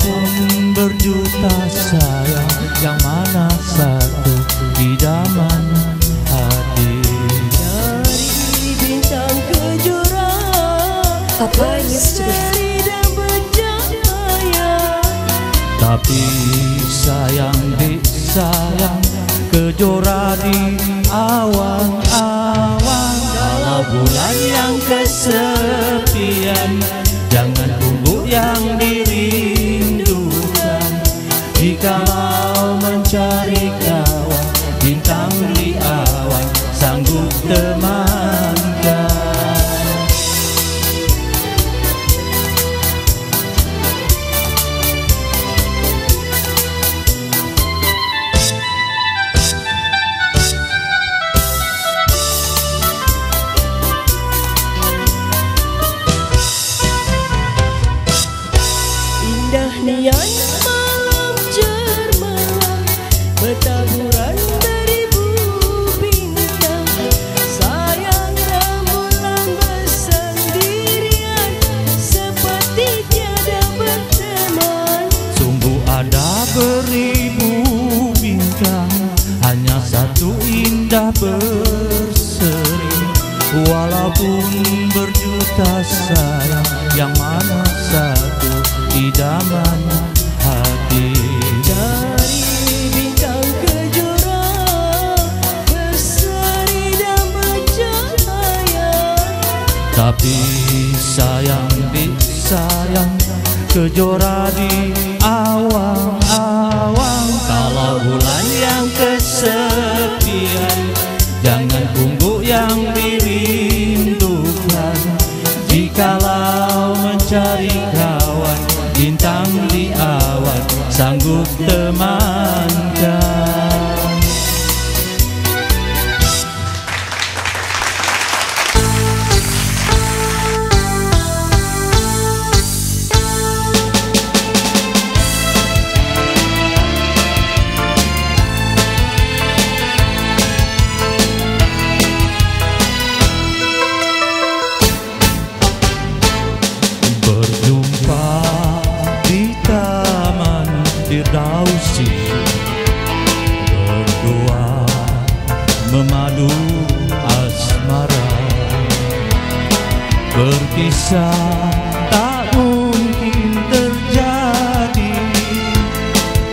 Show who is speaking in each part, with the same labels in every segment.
Speaker 1: pun berjuta sayang Yang mana satu idaman hati
Speaker 2: Dari bintang
Speaker 3: ke jura Apa
Speaker 2: dari dan berjaya
Speaker 1: Tapi sayang di sayang Kejora di awan-awan Dalam bulan yang kesepian Jangan tunggu yang
Speaker 2: Nian malam cermelang Bertaburan
Speaker 1: Walaupun berjuta sayang Yang mana satu idaman hati.
Speaker 2: Dari bintang kejora Berseri dan bercahaya.
Speaker 1: Tapi sayang di sayang Kejora di awang-awang. Kalau Sanggup temankan Berpisah tak mungkin terjadi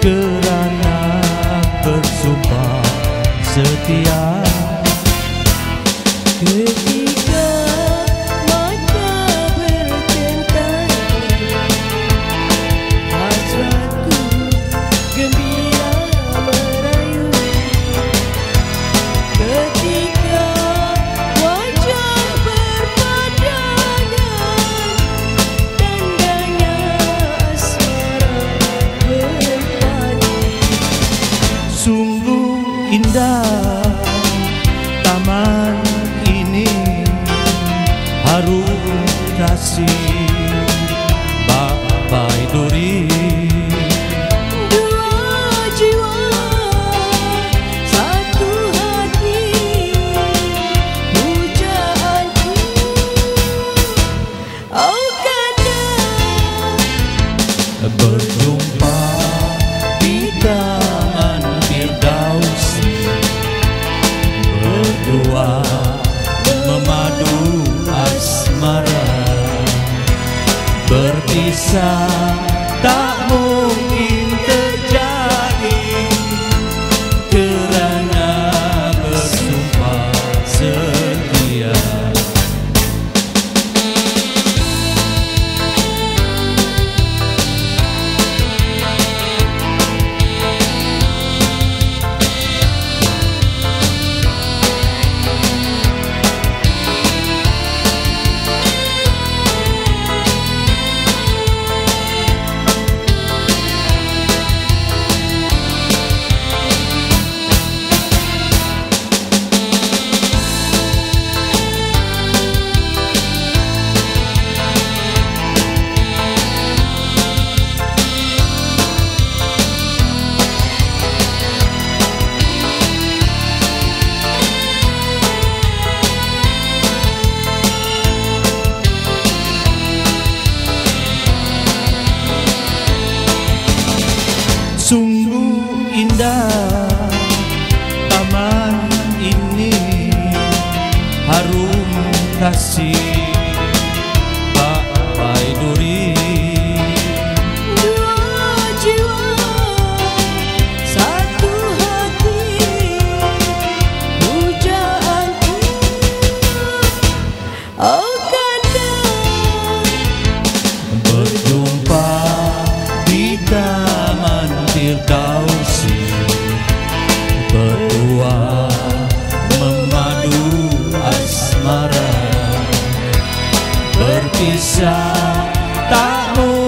Speaker 1: Kerana bersumpah setia kasih Babai duri
Speaker 2: Dua jiwa Satu hati Pujaanku Oh kata
Speaker 1: Berjumpa di taman Firdausi Berdua memadu Berpisah tak kasih bisa tak mungkin